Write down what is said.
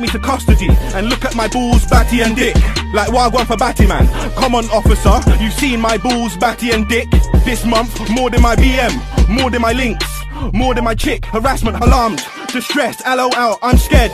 me to custody and look at my balls, batty and dick. Like Wagwan for Batty Man. Come on, officer, you've seen my balls, batty and dick. This month, more than my BM, more than my links, more than my chick. Harassment, alarmed, distressed, LOL, I'm scared.